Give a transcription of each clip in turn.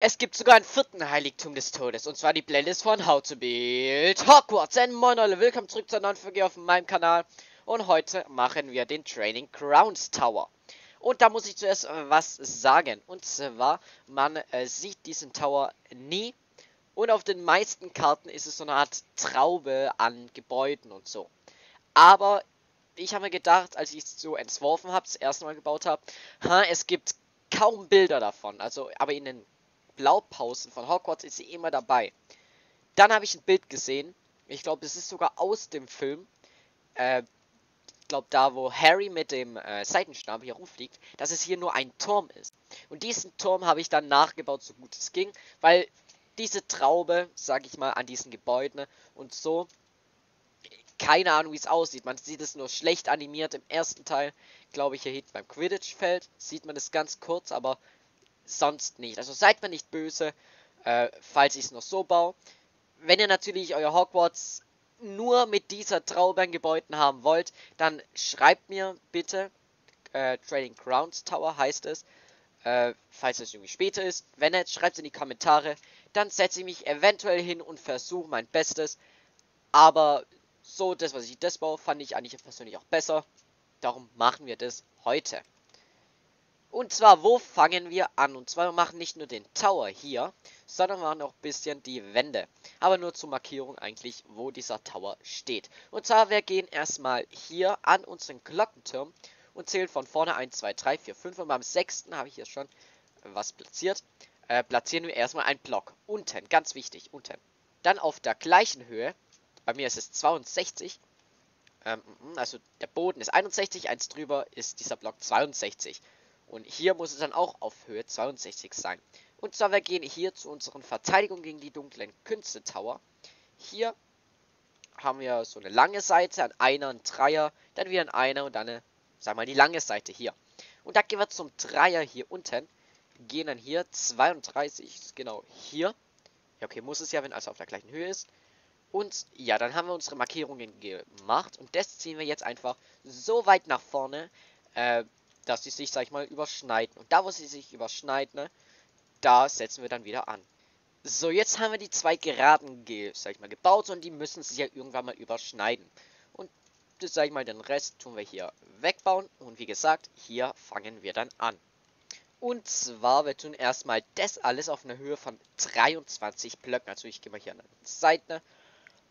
Es gibt sogar einen vierten Heiligtum des Todes, und zwar die Playlist von How to Build Hogwarts. And moin Leute, willkommen zurück zur neuen Folge auf meinem Kanal. Und heute machen wir den Training Grounds Tower. Und da muss ich zuerst was sagen. Und zwar, man äh, sieht diesen Tower nie. Und auf den meisten Karten ist es so eine Art Traube an Gebäuden und so. Aber ich habe mir gedacht, als ich es so entworfen habe, das erste Mal gebaut habe, es gibt kaum Bilder davon. Also, aber in den Blaupausen von Hogwarts ist sie immer dabei. Dann habe ich ein Bild gesehen. Ich glaube, es ist sogar aus dem Film. Äh, ich glaube, da wo Harry mit dem äh, Seitenstab hier rumfliegt, dass es hier nur ein Turm ist. Und diesen Turm habe ich dann nachgebaut, so gut es ging, weil diese Traube, sage ich mal, an diesen Gebäuden und so, keine Ahnung, wie es aussieht. Man sieht es nur schlecht animiert im ersten Teil, glaube ich, hier hinten beim Quidditch-Feld. Sieht man es ganz kurz, aber sonst nicht. Also seid mir nicht böse, äh, falls ich es noch so baue. Wenn ihr natürlich euer Hogwarts nur mit dieser Traube an Gebäuden haben wollt, dann schreibt mir bitte, äh, Trading Grounds Tower heißt es, äh, falls es irgendwie später ist. Wenn nicht, schreibt es in die Kommentare. Dann setze ich mich eventuell hin und versuche mein Bestes. Aber so, das, was ich das baue, fand ich eigentlich persönlich auch besser. Darum machen wir das heute. Und zwar, wo fangen wir an? Und zwar, wir machen nicht nur den Tower hier, sondern wir machen auch ein bisschen die Wände. Aber nur zur Markierung eigentlich, wo dieser Tower steht. Und zwar, wir gehen erstmal hier an unseren Glockenturm und zählen von vorne 1, 2, 3, 4, 5. Und beim sechsten habe ich hier schon was platziert. Äh, platzieren wir erstmal einen Block. Unten, ganz wichtig, unten. Dann auf der gleichen Höhe, bei mir ist es 62, ähm, also der Boden ist 61, eins drüber ist dieser Block 62. Und hier muss es dann auch auf Höhe 62 sein. Und zwar, wir gehen hier zu unseren Verteidigung gegen die dunklen Künste Tower. Hier haben wir so eine lange Seite, an einer ein Dreier, dann wieder ein Einer und dann eine, sagen wir mal, die lange Seite hier. Und da gehen wir zum Dreier hier unten. Gehen dann hier 32, genau hier. Ja, okay, muss es ja, wenn alles auf der gleichen Höhe ist. Und ja, dann haben wir unsere Markierungen gemacht. Und das ziehen wir jetzt einfach so weit nach vorne, äh, dass sie sich, sag ich mal, überschneiden. Und da, wo sie sich überschneiden, ne, da setzen wir dann wieder an. So, jetzt haben wir die zwei Geraden, sag ich mal, gebaut und die müssen sich ja irgendwann mal überschneiden. Und das, sag ich mal, den Rest tun wir hier wegbauen. Und wie gesagt, hier fangen wir dann an. Und zwar, wir tun erstmal das alles auf einer Höhe von 23 Blöcken. Also ich gehe mal hier an die Seite.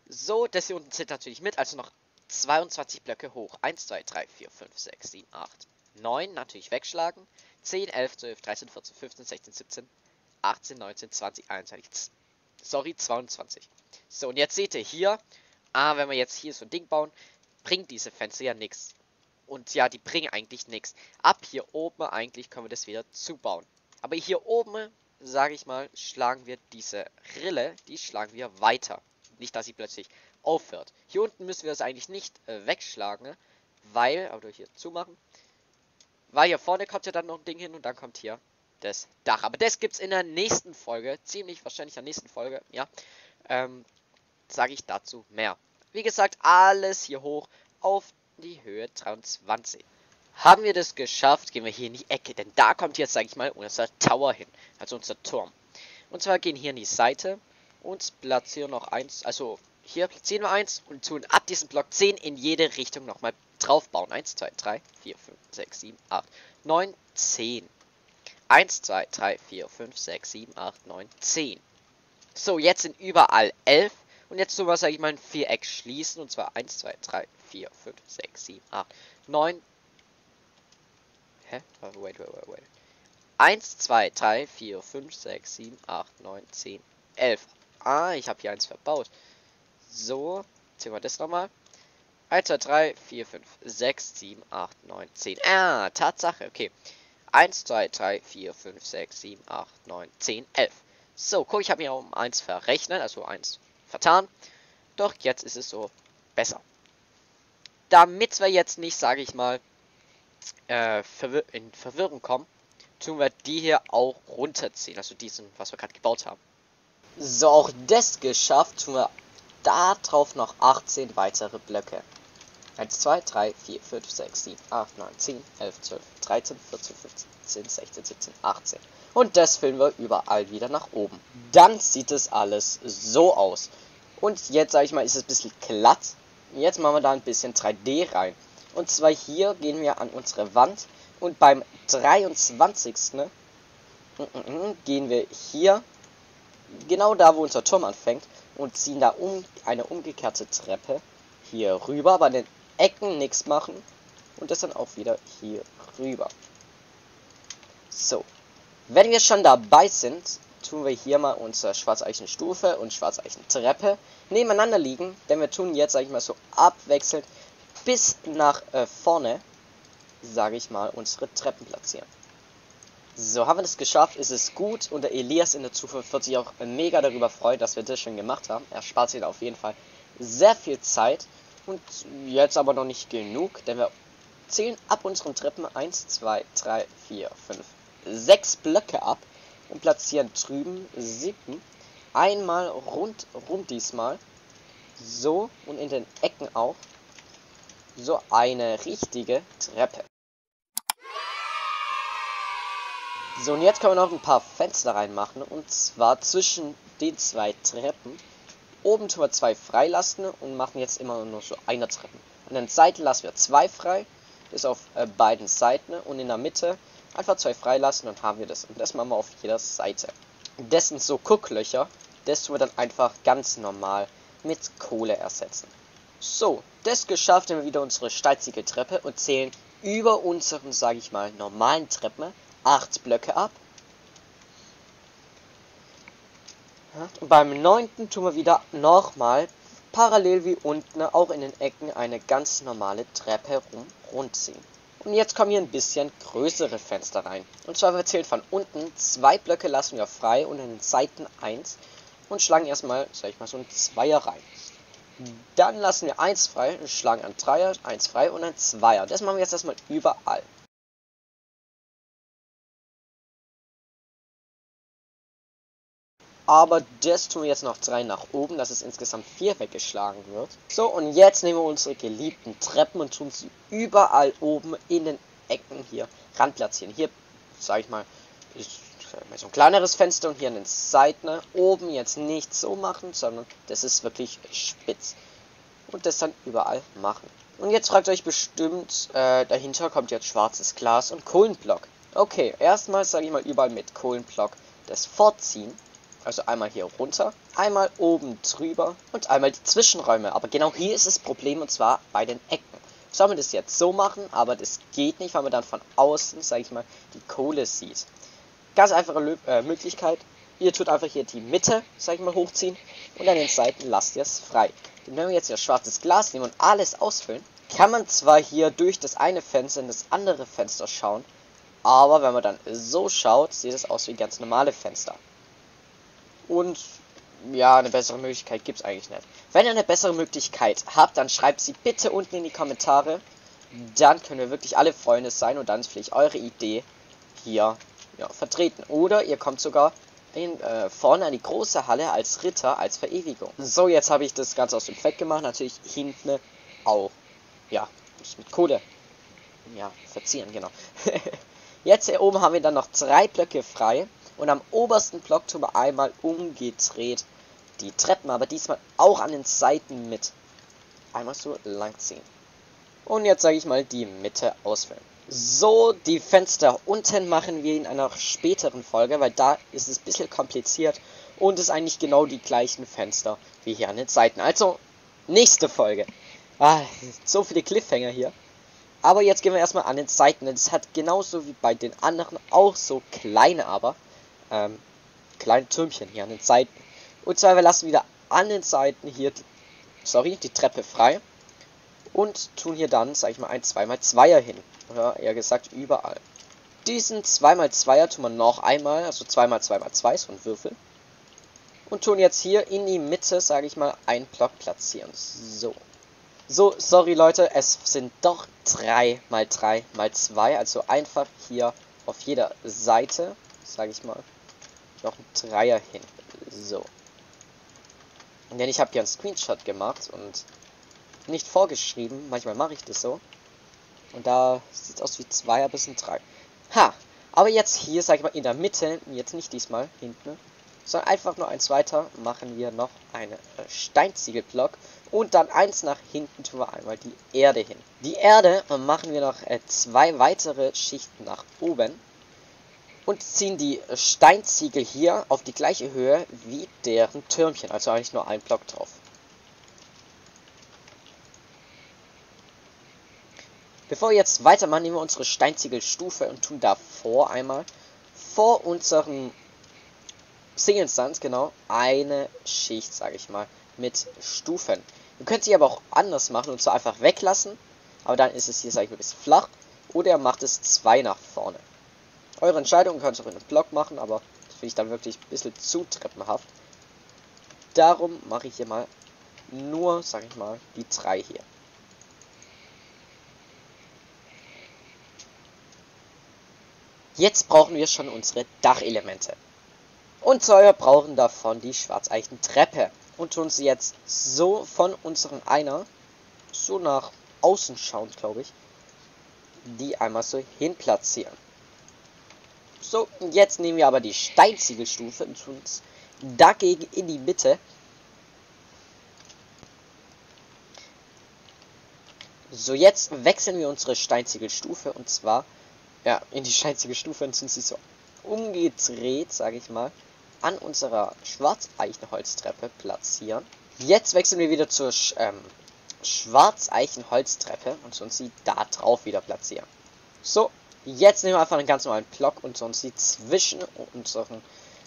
So, das hier unten zählt natürlich mit, also noch 22 Blöcke hoch. 1, 2, 3, 4, 5, 6, 7, 8, 9 natürlich wegschlagen. 10, 11, 12, 13, 14, 15, 16, 17, 18, 19, 20, 21. Sorry, 22. So, und jetzt seht ihr hier, ah, wenn wir jetzt hier so ein Ding bauen, bringt diese Fenster ja nichts. Und ja, die bringen eigentlich nichts. Ab hier oben eigentlich können wir das wieder zubauen. Aber hier oben, sage ich mal, schlagen wir diese Rille, die schlagen wir weiter. Nicht, dass sie plötzlich aufhört. Hier unten müssen wir es eigentlich nicht äh, wegschlagen, weil, oder hier zumachen, weil hier vorne kommt ja dann noch ein Ding hin und dann kommt hier das Dach. Aber das gibt es in der nächsten Folge. Ziemlich wahrscheinlich in der nächsten Folge, ja. Ähm, sage ich dazu mehr. Wie gesagt, alles hier hoch auf die Höhe 23. Haben wir das geschafft, gehen wir hier in die Ecke. Denn da kommt jetzt, sage ich mal, unser Tower hin. Also unser Turm. Und zwar gehen hier in die Seite und platzieren noch eins. Also hier platzieren wir eins und tun ab diesem Block 10 in jede Richtung nochmal draufbauen. 1, 2, 3, 4, 5, 6, 7, 8, 9, 10. 1, 2, 3, 4, 5, 6, 7, 8, 9, 10. So, jetzt sind überall 11. Und jetzt tun wir, sag ich mal, ein Viereck schließen. Und zwar 1, 2, 3, 4, 5, 6, 7, 8, 9. Hä? Wait, wait, wait, wait. 1, 2, 3, 4, 5, 6, 7, 8, 9, 10, 11. Ah, ich habe hier eins verbaut. So, ziehen wir das nochmal. 1, 2, 3, 4, 5, 6, 7, 8, 9, 10. Ah, Tatsache, okay. 1, 2, 3, 4, 5, 6, 7, 8, 9, 10, 11. So, guck, ich habe mir um 1 verrechnet, also 1 vertan. Doch jetzt ist es so besser. Damit wir jetzt nicht, sage ich mal, äh, verwir in Verwirrung kommen, tun wir die hier auch runterziehen. Also diesen, was wir gerade gebaut haben. So, auch das geschafft, tun wir da drauf noch 18 weitere Blöcke. 1, 2, 3, 4, 5, 6, 7, 8, 9, 10, 11, 12, 13, 14, 15, 16, 17, 18. Und das füllen wir überall wieder nach oben. Dann sieht es alles so aus. Und jetzt, sage ich mal, ist es ein bisschen glatt. Jetzt machen wir da ein bisschen 3D rein. Und zwar hier gehen wir an unsere Wand. Und beim 23. gehen wir hier genau da, wo unser Turm anfängt. Und ziehen da um eine umgekehrte Treppe hier rüber. An den Ecken nichts machen. Und das dann auch wieder hier rüber. So. Wenn wir schon dabei sind, tun wir hier mal unsere Schwarzeichen-Stufe und Schwarzeichen-Treppe nebeneinander liegen. Denn wir tun jetzt, sag ich mal, so abwechselnd bis nach äh, vorne, sage ich mal, unsere Treppen platzieren. So, haben wir das geschafft, ist es gut. Und der Elias in der Zukunft wird sich auch mega darüber freuen, dass wir das schon gemacht haben. Er spart sich auf jeden Fall sehr viel Zeit. Und jetzt aber noch nicht genug, denn wir zählen ab unseren Treppen 1, 2, 3, 4, 5, 6 Blöcke ab und platzieren drüben 7. Einmal rundrum diesmal. So und in den Ecken auch. So eine richtige Treppe. So, und jetzt können wir noch ein paar Fenster reinmachen. Und zwar zwischen den zwei Treppen. Oben tun wir zwei freilassen und machen jetzt immer nur so eine Treppen. An den Seiten lassen wir zwei frei. Das auf äh, beiden Seiten. Und in der Mitte einfach zwei freilassen und haben wir das. Und das machen wir auf jeder Seite. Das sind so Gucklöcher. Das tun wir dann einfach ganz normal mit Kohle ersetzen. So, das geschafft, haben wir wieder unsere steizige Treppe und zählen über unseren, sage ich mal, normalen Treppen acht Blöcke ab. Und beim neunten tun wir wieder nochmal parallel wie unten auch in den Ecken eine ganz normale Treppe herum rundziehen. Und jetzt kommen hier ein bisschen größere Fenster rein. Und zwar wir zählen von unten zwei Blöcke lassen wir frei und in den Seiten eins und schlagen erstmal, sag ich mal, so ein Zweier rein. Dann lassen wir eins frei und schlagen ein Dreier, eins frei und ein Zweier. Das machen wir jetzt erstmal überall. Aber das tun wir jetzt noch drei nach oben, dass es insgesamt vier weggeschlagen wird. So, und jetzt nehmen wir unsere geliebten Treppen und tun sie überall oben in den Ecken hier ran platzieren. Hier, sage ich mal, ist so ein kleineres Fenster und hier an den Seiten. Oben jetzt nicht so machen, sondern das ist wirklich spitz. Und das dann überall machen. Und jetzt fragt euch bestimmt, äh, dahinter kommt jetzt schwarzes Glas und Kohlenblock. Okay, erstmal sage ich mal überall mit Kohlenblock das Vorziehen. Also einmal hier runter, einmal oben drüber und einmal die Zwischenräume. Aber genau hier ist das Problem und zwar bei den Ecken. Sollen wir das jetzt so machen, aber das geht nicht, weil man dann von außen, sage ich mal, die Kohle sieht. Ganz einfache Lö äh, Möglichkeit. Ihr tut einfach hier die Mitte, sag ich mal, hochziehen und an den Seiten lasst ihr es frei. Denn wenn wir jetzt hier schwarzes Glas nehmen und alles ausfüllen, kann man zwar hier durch das eine Fenster in das andere Fenster schauen, aber wenn man dann so schaut, sieht es aus wie ganz normale Fenster. Und ja, eine bessere Möglichkeit gibt es eigentlich nicht. Wenn ihr eine bessere Möglichkeit habt, dann schreibt sie bitte unten in die Kommentare. Dann können wir wirklich alle Freunde sein und dann ist vielleicht eure Idee hier ja, vertreten. Oder ihr kommt sogar in, äh, vorne an die große Halle als Ritter, als Verewigung. So, jetzt habe ich das Ganze aus dem Fett gemacht. Natürlich hinten auch. Ja, mit Kohle. Ja, verzieren, genau. jetzt hier oben haben wir dann noch drei Blöcke frei. Und am obersten Block tun wir einmal umgedreht die Treppen, aber diesmal auch an den Seiten mit. Einmal so lang ziehen. Und jetzt sage ich mal die Mitte auswählen. So, die Fenster unten machen wir in einer späteren Folge, weil da ist es ein bisschen kompliziert und es eigentlich genau die gleichen Fenster wie hier an den Seiten. Also, nächste Folge. Ah, so viele Cliffhanger hier. Aber jetzt gehen wir erstmal an den Seiten. Das hat genauso wie bei den anderen auch so kleine aber ähm, kleine Türmchen hier an den Seiten. Und zwar, wir lassen wieder an den Seiten hier, sorry, die Treppe frei. Und tun hier dann, sag ich mal, ein 2x2er hin. Oder eher gesagt, überall. Diesen 2x2er tun wir noch einmal, also 2x2x2, so ein Würfel. Und tun jetzt hier in die Mitte, sage ich mal, einen Block platzieren. So. So, sorry Leute, es sind doch 3 mal 3 mal 2, also einfach hier auf jeder Seite, sage ich mal, noch ein Dreier hin. So. Denn ich habe ja einen Screenshot gemacht und nicht vorgeschrieben. Manchmal mache ich das so. Und da sieht es aus wie 2 bis ein 3. Ha! Aber jetzt hier, sag ich mal, in der Mitte, jetzt nicht diesmal hinten, sondern einfach nur eins weiter, machen wir noch eine äh, Steinziegelblock. Und dann eins nach hinten tun wir einmal die Erde hin. Die Erde äh, machen wir noch äh, zwei weitere Schichten nach oben. Und ziehen die Steinziegel hier auf die gleiche Höhe wie deren Türmchen. Also eigentlich nur ein Block drauf. Bevor wir jetzt weitermachen, nehmen wir unsere Steinziegelstufe und tun davor einmal vor unseren Single Stands, genau, eine Schicht, sage ich mal, mit Stufen. Ihr könnt sie aber auch anders machen und zwar einfach weglassen, aber dann ist es hier, sage ich mal, ein bisschen flach. Oder ihr macht es zwei nach vorne. Eure Entscheidung, ihr könnt auch in einem Block machen, aber das finde ich dann wirklich ein bisschen zu treppenhaft. Darum mache ich hier mal nur, sage ich mal, die drei hier. Jetzt brauchen wir schon unsere Dachelemente. Und wir brauchen davon die Schwarzeichen-Treppe. Und tun sie jetzt so von unserem Einer, so nach außen schauend, glaube ich, die einmal so hin platzieren. So, jetzt nehmen wir aber die Steinziegelstufe und tun uns dagegen in die Mitte. So, jetzt wechseln wir unsere Steinziegelstufe und zwar ja, in die scheinzige Stufe und sind sie so umgedreht, sage ich mal, an unserer Schwarzeichenholztreppe platzieren. Jetzt wechseln wir wieder zur ähm, Schwarzeichenholztreppe und sonst sie da drauf wieder platzieren. So, jetzt nehmen wir einfach einen ganz normalen Block und sonst sie zwischen unseren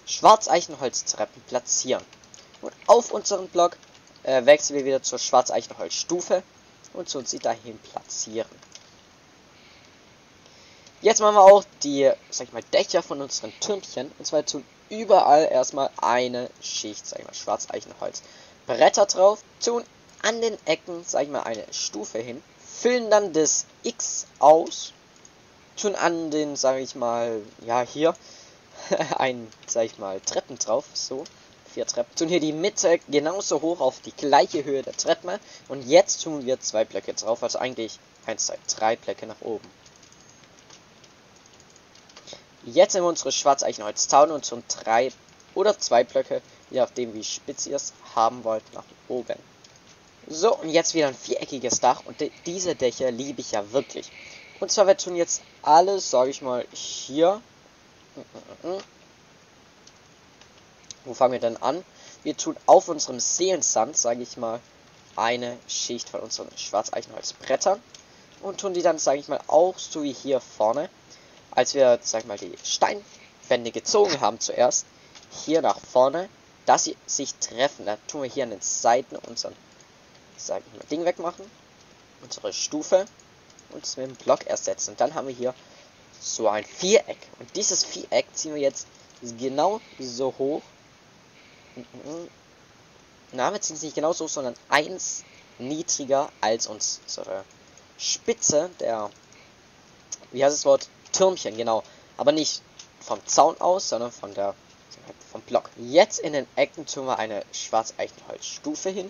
Schwarzeichenholztreppen platzieren. Und auf unseren Block äh, wechseln wir wieder zur Schwarzeichenholzstufe und sonst sie dahin platzieren. Jetzt machen wir auch die, sag ich mal, Dächer von unseren Türmchen. Und zwar tun überall erstmal eine Schicht, sag ich mal, Schwarzeichenholz. Bretter drauf, tun an den Ecken, sag ich mal, eine Stufe hin, füllen dann das X aus, tun an den, sag ich mal, ja, hier, ein, sag ich mal, Treppen drauf, so, vier Treppen, tun hier die Mitte genauso hoch auf die gleiche Höhe der Treppe und jetzt tun wir zwei Blöcke drauf, also eigentlich eins, zwei, drei Blöcke nach oben. Jetzt nehmen wir unsere Schwarzeichenholztaune und schon drei oder zwei Blöcke, je nachdem wie spitz ihr es haben wollt, nach oben. So, und jetzt wieder ein viereckiges Dach und diese Dächer liebe ich ja wirklich. Und zwar wir tun jetzt alles, sage ich mal, hier. Wo fangen wir denn an? Wir tun auf unserem Seelensand, sage ich mal, eine Schicht von unseren Schwarzeichenholzbrettern und tun die dann, sage ich mal, auch so wie hier vorne als wir, sag mal, die Steinwände gezogen haben zuerst, hier nach vorne, dass sie sich treffen. Da tun wir hier an den Seiten unseren, sag ich mal, Ding wegmachen, unsere Stufe und es mit dem Block ersetzen. Und dann haben wir hier so ein Viereck. Und dieses Viereck ziehen wir jetzt genau so hoch. Na, wir ziehen es nicht genau so, sondern eins niedriger als unsere Spitze der, wie heißt das Wort, Türmchen, genau. Aber nicht vom Zaun aus, sondern von der vom Block. Jetzt in den Ecken tun wir eine Schwarzeichenholzstufe hin.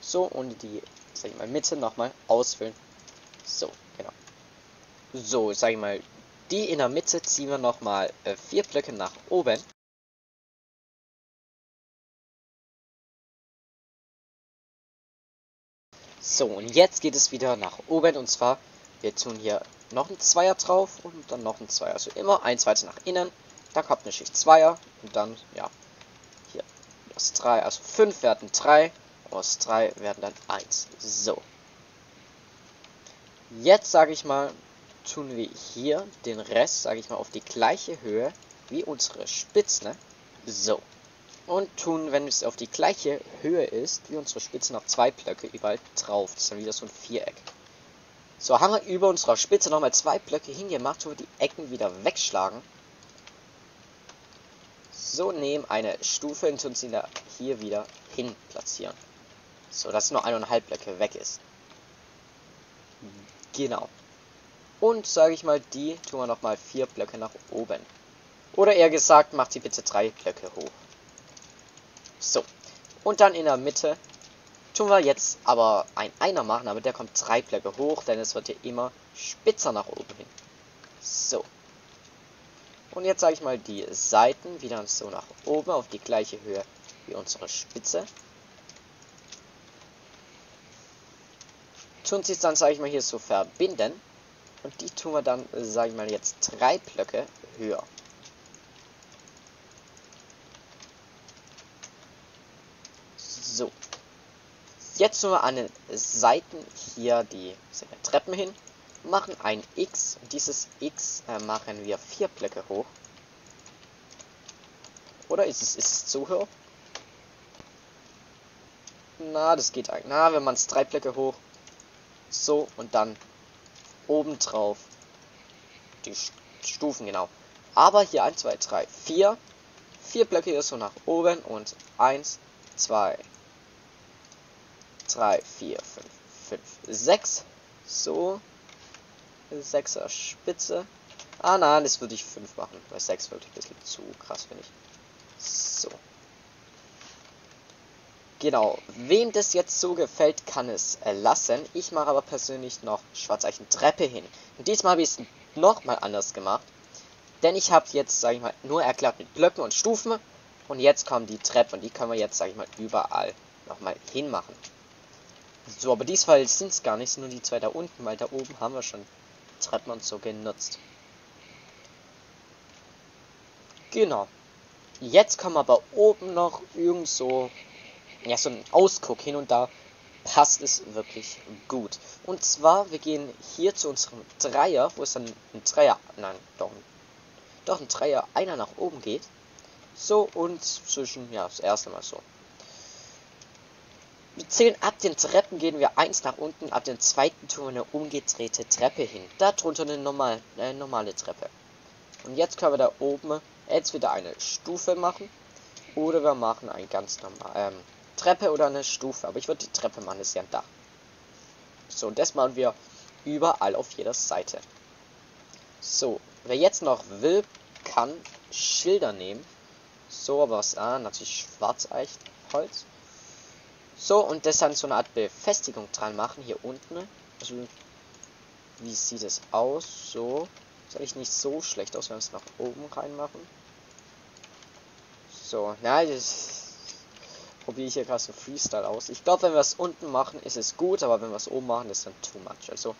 So, und die, sag ich mal, Mitte nochmal ausfüllen. So, genau. So, sag ich mal, die in der Mitte ziehen wir nochmal äh, vier Blöcke nach oben. So, und jetzt geht es wieder nach oben und zwar, wir tun hier noch ein Zweier drauf und dann noch ein Zweier. Also immer eins weiter nach innen. Dann kommt eine Schicht Zweier und dann, ja, hier aus 3, also 5 werden 3, aus 3 werden dann 1. So. Jetzt sage ich mal, tun wir hier den Rest, sage ich mal, auf die gleiche Höhe wie unsere Spitze. Ne? So. Und tun, wenn es auf die gleiche Höhe ist, wie unsere Spitze, noch zwei Blöcke überall drauf. Das ist dann wieder so ein Viereck. So, haben wir über unserer Spitze nochmal zwei Blöcke hingemacht, wo wir die Ecken wieder wegschlagen. So, nehmen eine Stufe und uns ihn da hier wieder hin platzieren. So, dass nur eineinhalb Blöcke weg ist. Genau. Und, sage ich mal, die tun wir nochmal vier Blöcke nach oben. Oder eher gesagt, macht sie bitte drei Blöcke hoch. So. Und dann in der Mitte tun wir jetzt aber ein Einer machen, aber der kommt drei Blöcke hoch, denn es wird hier immer spitzer nach oben hin. So. Und jetzt sage ich mal die Seiten wieder so nach oben auf die gleiche Höhe wie unsere Spitze. Tun sie es dann, sage ich mal, hier so verbinden. Und die tun wir dann, sage ich mal, jetzt drei Blöcke höher. So. Jetzt tun wir an den Seiten hier die Treppen hin, machen ein X und dieses X äh, machen wir vier Blöcke hoch. Oder ist es, ist es zu hoch? Na, das geht eigentlich. Na, wenn man es drei Blöcke hoch. So, und dann obendrauf die Stufen, genau. Aber hier 1, 2, 3, 4. Vier Blöcke hier so nach oben und 1, 2, 3, 4, 5, 5, 6. So. 6er Spitze. Ah nein, das würde ich 5 machen, weil 6 wirklich ein bisschen zu krass, finde ich. So. Genau, wem das jetzt so gefällt, kann es äh, lassen. Ich mache aber persönlich noch Schwarzeichen Treppe hin. Und diesmal habe ich es nochmal anders gemacht. Denn ich habe jetzt, sage ich mal, nur erklärt mit Blöcken und Stufen. Und jetzt kommen die Treppen und die können wir jetzt, sage ich mal, überall nochmal hinmachen. So, aber diesmal sind es gar nicht, nur die zwei da unten, weil da oben haben wir schon Treppen und so genutzt. Genau. Jetzt kommen aber oben noch irgend so, ja, so ein Ausguck hin und da passt es wirklich gut. Und zwar, wir gehen hier zu unserem Dreier, wo es dann ein Dreier, nein, doch, doch ein Dreier, einer nach oben geht. So, und zwischen, ja, das erste Mal so. Wir zählen ab den Treppen gehen wir eins nach unten, ab den zweiten tun eine umgedrehte Treppe hin. Darunter eine normal, äh, normale Treppe. Und jetzt können wir da oben jetzt wieder eine Stufe machen. Oder wir machen ein ganz normal, ähm, Treppe oder eine Stufe. Aber ich würde die Treppe machen, ist ja Dach. So, und das machen wir überall auf jeder Seite. So, wer jetzt noch will, kann Schilder nehmen. So, was, ah, natürlich Schwarzeichholz. So, und das dann so eine Art Befestigung dran machen, hier unten. Also, wie sieht es aus? So. Ist eigentlich nicht so schlecht aus, wenn wir es nach oben reinmachen. So, na, das probiere ich hier gerade so Freestyle aus. Ich glaube, wenn wir es unten machen, ist es gut, aber wenn wir es oben machen, ist dann too much. Also,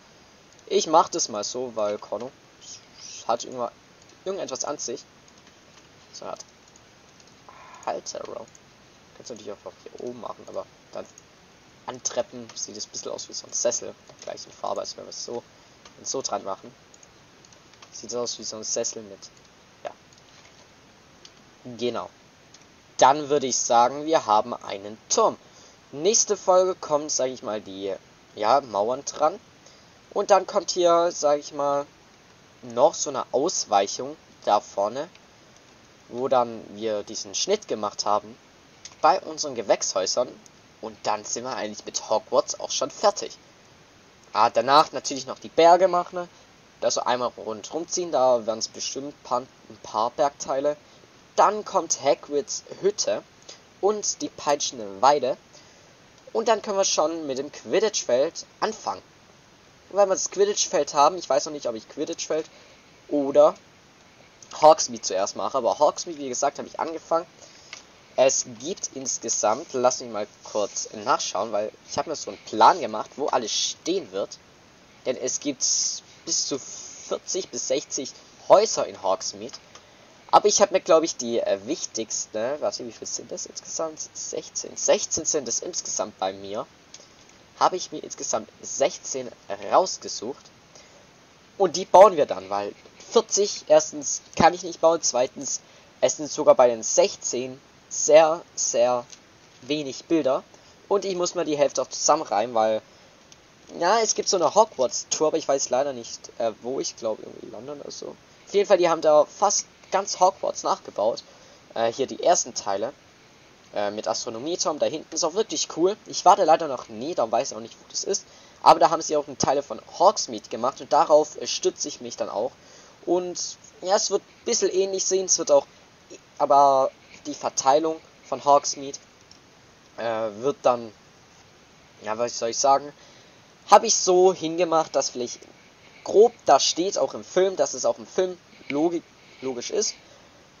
ich mache das mal so, weil Kono hat irgendwas, irgendetwas an sich. So hat Halter Row. Kannst du natürlich auch hier oben machen, aber dann an Treppen sieht es ein bisschen aus wie so ein Sessel. Der gleichen Farbe, als wenn wir es so, so dran machen. Sieht aus wie so ein Sessel mit. Ja. Genau. Dann würde ich sagen, wir haben einen Turm. Nächste Folge kommt, sage ich mal, die ja, Mauern dran. Und dann kommt hier, sage ich mal, noch so eine Ausweichung da vorne, wo dann wir diesen Schnitt gemacht haben bei unseren Gewächshäusern und dann sind wir eigentlich mit Hogwarts auch schon fertig. Ah, danach natürlich noch die Berge machen, ne? da so einmal rundherum ziehen, da werden es bestimmt ein paar Bergteile. Dann kommt Hagrids Hütte und die peitschende Weide. Und dann können wir schon mit dem Quidditch-Feld anfangen. Und wenn wir das Quidditch-Feld haben, ich weiß noch nicht, ob ich Quidditch-Feld oder Hawksmeade zuerst mache, aber Hawksmeade, wie gesagt, habe ich angefangen. Es gibt insgesamt, lass mich mal kurz nachschauen, weil ich habe mir so einen Plan gemacht, wo alles stehen wird. Denn es gibt bis zu 40 bis 60 Häuser in Hawksmeade. Aber ich habe mir, glaube ich, die äh, wichtigste, warte, wie viel sind das insgesamt? 16. 16 sind es insgesamt bei mir. Habe ich mir insgesamt 16 rausgesucht. Und die bauen wir dann, weil 40, erstens kann ich nicht bauen, zweitens, es sind sogar bei den 16 sehr, sehr wenig Bilder. Und ich muss mal die Hälfte auch zusammenreimen, weil, ja, es gibt so eine Hogwarts-Tour, aber ich weiß leider nicht, äh, wo. Ich glaube, irgendwie London oder so. Auf jeden Fall, die haben da fast ganz Hogwarts nachgebaut. Äh, hier die ersten Teile. Äh, mit Astronomieturm. Da hinten ist auch wirklich cool. Ich war da leider noch nie, da weiß ich auch nicht, wo das ist. Aber da haben sie auch Teile von Hawksmeade gemacht und darauf äh, stütze ich mich dann auch. Und ja, es wird ein bisschen ähnlich sehen. Es wird auch, aber die Verteilung von Hawksmeade äh, wird dann ja, was soll ich sagen, habe ich so hingemacht, dass vielleicht grob da steht, auch im Film, dass es auch im Film logik, logisch ist.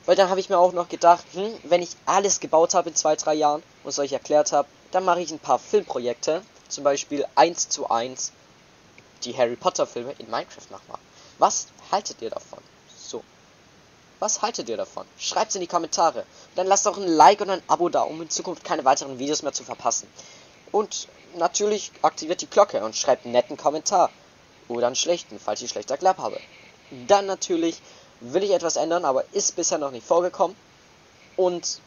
Weil dann habe ich mir auch noch gedacht, hm, wenn ich alles gebaut habe in zwei, drei Jahren und es euch erklärt habe, dann mache ich ein paar Filmprojekte, zum Beispiel 1 zu 1 die Harry Potter Filme in Minecraft nachmachen. Was haltet ihr davon? So. Was haltet ihr davon? Schreibt es in die Kommentare. Dann lasst auch ein Like und ein Abo da, um in Zukunft keine weiteren Videos mehr zu verpassen. Und natürlich aktiviert die Glocke und schreibt einen netten Kommentar. Oder einen schlechten, falls ich schlechter Klapp habe. Dann natürlich will ich etwas ändern, aber ist bisher noch nicht vorgekommen. Und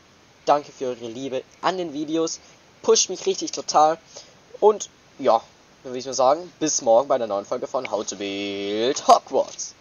danke für eure Liebe an den Videos. Pusht mich richtig total. Und ja, dann würde ich mal sagen, bis morgen bei der neuen Folge von How to Build Hogwarts.